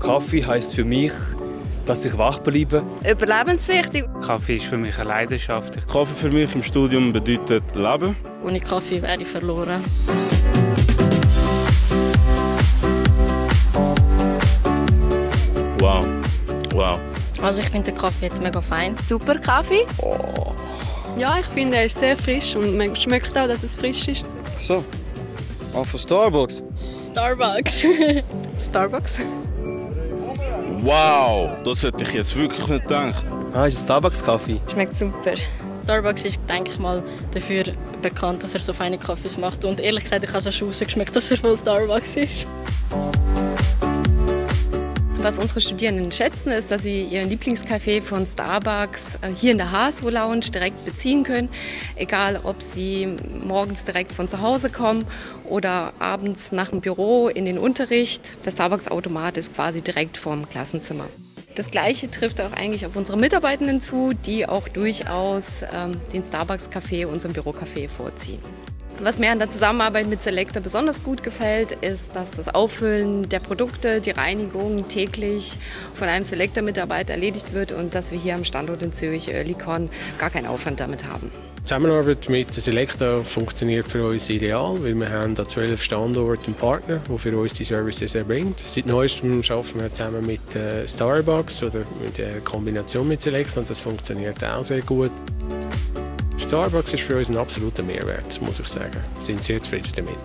Kaffee heisst für mich, dass ich wach bleibe. Überlebenswichtig. Kaffee ist für mich eine Leidenschaft. Kaffee für mich im Studium bedeutet Leben. Ohne Kaffee wäre ich verloren. Wow. Wow. Also ich finde den Kaffee jetzt mega fein. Super Kaffee. Oh. Ja, ich finde, er ist sehr frisch und man schmeckt auch, dass es frisch ist. So, auch von Starbucks. Starbucks. Starbucks. Wow, das hätte ich jetzt wirklich nicht gedacht. Ah, ist ein Starbucks-Kaffee. Schmeckt super. Starbucks ist, denke ich mal, dafür bekannt, dass er so feine Kaffees macht. Und ehrlich gesagt, ich habe es schon rausgeschmeckt, dass er von Starbucks ist. Was unsere Studierenden schätzen, ist, dass sie ihren Lieblingscafé von Starbucks äh, hier in der HSO Lounge direkt beziehen können. Egal, ob sie morgens direkt von zu Hause kommen oder abends nach dem Büro in den Unterricht. Der Starbucks-Automat ist quasi direkt vorm Klassenzimmer. Das Gleiche trifft auch eigentlich auf unsere Mitarbeitenden zu, die auch durchaus ähm, den Starbucks-Café, unseren Bürocafé vorziehen. Was mir an der Zusammenarbeit mit Selecta besonders gut gefällt, ist, dass das Auffüllen der Produkte, die Reinigung täglich von einem Selecta-Mitarbeiter erledigt wird und dass wir hier am Standort in Zürich Oerlikon gar keinen Aufwand damit haben. Die Zusammenarbeit mit Selecta funktioniert für uns ideal, weil wir haben an zwölf Standorten einen Partner, der für uns die Services erbringt. Seit neuestem arbeiten wir zusammen mit Starbucks oder mit der Kombination mit Selecta und das funktioniert auch sehr gut. Starbucks ist für uns ein absoluter Mehrwert, muss ich sagen. Sind sehr zufrieden damit.